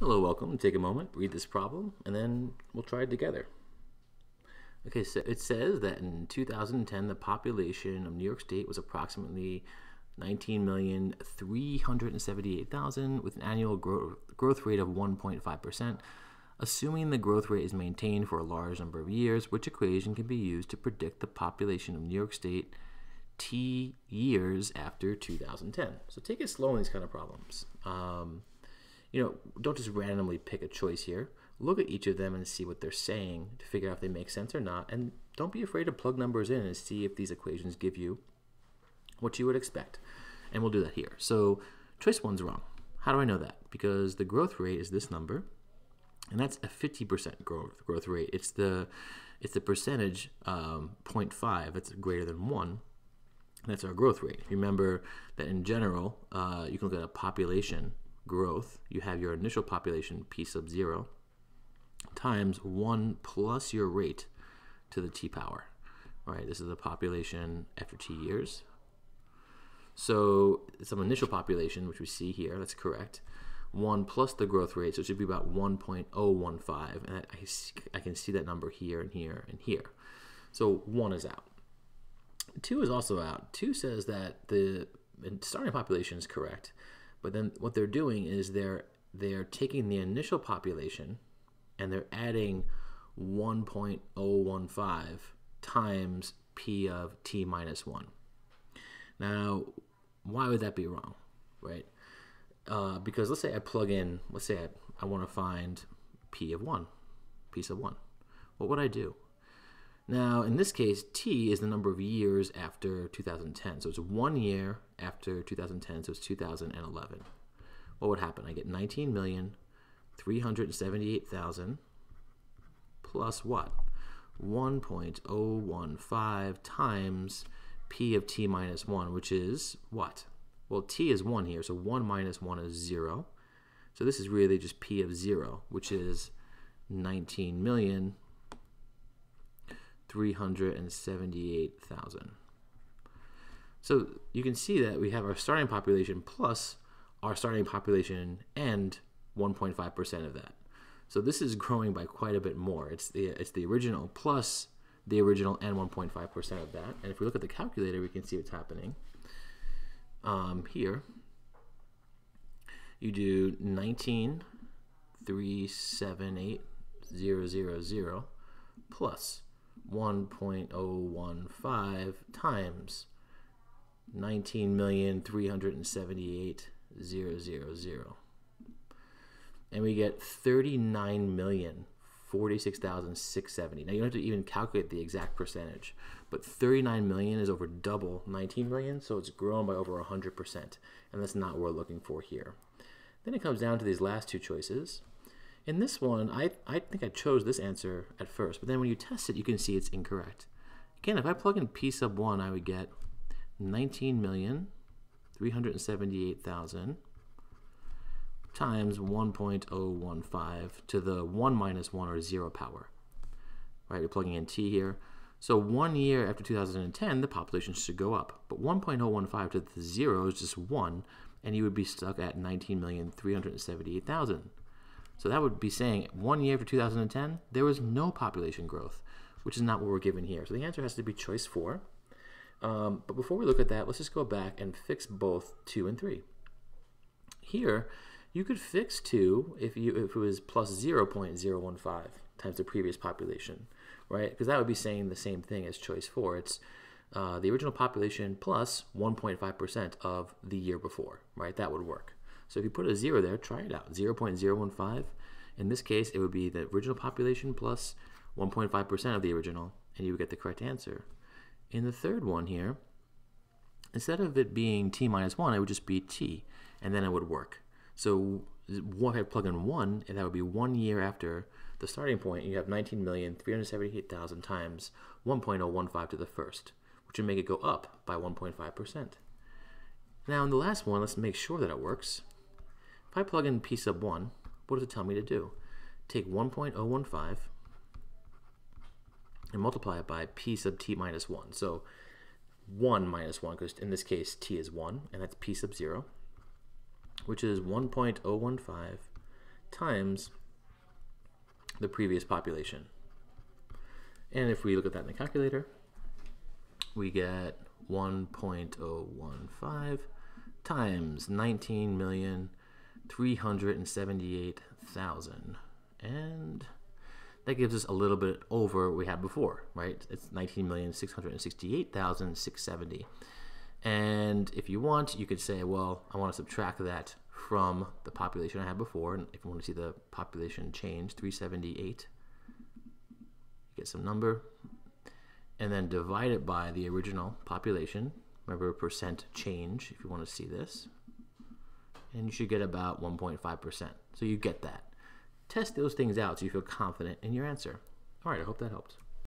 Hello, welcome. Take a moment, read this problem, and then we'll try it together. Okay, so it says that in 2010, the population of New York State was approximately 19,378,000 with an annual growth, growth rate of 1.5%. Assuming the growth rate is maintained for a large number of years, which equation can be used to predict the population of New York State T years after 2010? So take it slow in these kind of problems. Um, you know, don't just randomly pick a choice here. Look at each of them and see what they're saying to figure out if they make sense or not. And don't be afraid to plug numbers in and see if these equations give you what you would expect. And we'll do that here. So choice one's wrong. How do I know that? Because the growth rate is this number, and that's a 50% growth growth rate. It's the it's the percentage um, 0.5 that's greater than one. That's our growth rate. Remember that in general, uh, you can look at a population growth, you have your initial population p sub 0 times 1 plus your rate to the t power. All right, this is the population after t years. So some initial population, which we see here, that's correct. 1 plus the growth rate, so it should be about 1.015. And I, I can see that number here and here and here. So 1 is out. 2 is also out. 2 says that the starting population is correct, but then what they're doing is they're they're taking the initial population and they're adding 1.015 times p of t minus 1. Now, why would that be wrong, right? Uh, because let's say I plug in, let's say I, I want to find p of 1, p sub 1. What would I do? Now, in this case, t is the number of years after 2010. So it's one year after 2010, so it's 2011 what would happen? I get 19,378,000 plus what? 1.015 times p of t minus 1, which is what? Well, t is 1 here, so 1 minus 1 is 0. So this is really just p of 0, which is 19,378,000. So you can see that we have our starting population plus our starting population and 1.5% of that. So this is growing by quite a bit more. It's the it's the original plus the original and 1.5% of that. And if we look at the calculator, we can see what's happening. Um, here, you do 19, 378, plus 1.015 times 19,378 zero zero zero. And we get 39 million 46,670. Now you don't have to even calculate the exact percentage, but 39 million is over double 19 million, so it's grown by over 100%, and that's not what we're looking for here. Then it comes down to these last two choices. In this one, I, I think I chose this answer at first, but then when you test it, you can see it's incorrect. Again, if I plug in P sub 1, I would get 19 million 378,000 times 1.015 to the 1 minus 1 or 0 power. Right, you're plugging in t here. So one year after 2010, the population should go up. But 1.015 to the 0 is just 1, and you would be stuck at 19,378,000. So that would be saying one year after 2010, there was no population growth, which is not what we're given here. So the answer has to be choice 4. Um, but before we look at that, let's just go back and fix both 2 and 3. Here, you could fix 2 if, you, if it was plus 0.015 times the previous population, right? Because that would be saying the same thing as choice 4. It's uh, the original population plus 1.5% of the year before, right? That would work. So if you put a 0 there, try it out. 0.015. In this case, it would be the original population plus 1.5% of the original, and you would get the correct answer. In the third one here, instead of it being t minus 1, it would just be t, and then it would work. So if I plug in 1, and that would be one year after the starting point, you have 19,378,000 times 1.015 to the first, which would make it go up by 1.5%. Now in the last one, let's make sure that it works. If I plug in p sub 1, what does it tell me to do? Take 1.015 and multiply it by p sub t minus 1. So 1 minus 1, because in this case t is 1, and that's p sub 0, which is 1.015 times the previous population. And if we look at that in the calculator, we get 1.015 times 19,378,000. And that gives us a little bit over what we had before, right? It's 19,668,670. And if you want, you could say, well, I want to subtract that from the population I had before. And if you want to see the population change, 378, get some number, and then divide it by the original population. Remember, percent change if you want to see this. And you should get about 1.5%. So you get that. Test those things out so you feel confident in your answer. All right, I hope that helps.